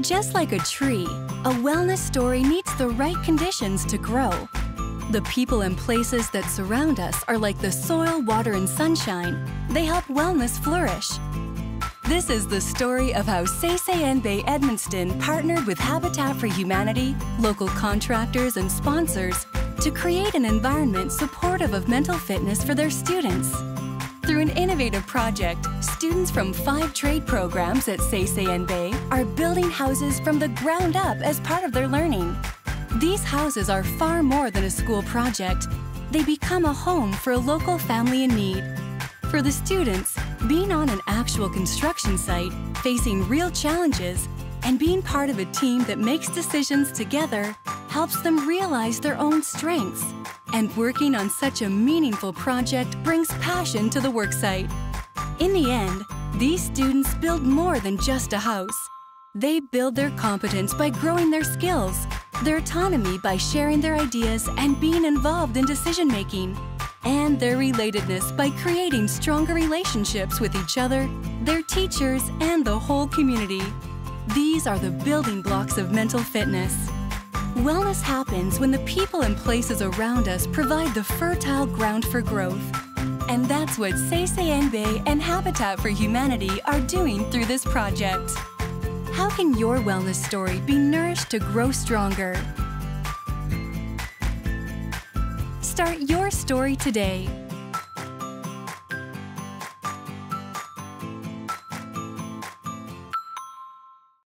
Just like a tree, a wellness story needs the right conditions to grow. The people and places that surround us are like the soil, water, and sunshine. They help wellness flourish. This is the story of how CCNB Edmundston partnered with Habitat for Humanity, local contractors, and sponsors to create an environment supportive of mental fitness for their students. Through an innovative project, students from five trade programs at CCNB are building houses from the ground up as part of their learning. These houses are far more than a school project. They become a home for a local family in need. For the students, being on an actual construction site, facing real challenges, and being part of a team that makes decisions together helps them realize their own strengths and working on such a meaningful project brings passion to the worksite. In the end, these students build more than just a house. They build their competence by growing their skills, their autonomy by sharing their ideas and being involved in decision making, and their relatedness by creating stronger relationships with each other, their teachers, and the whole community. These are the building blocks of mental fitness. Wellness happens when the people and places around us provide the fertile ground for growth. And that's what CCNB and Habitat for Humanity are doing through this project. How can your wellness story be nourished to grow stronger? Start your story today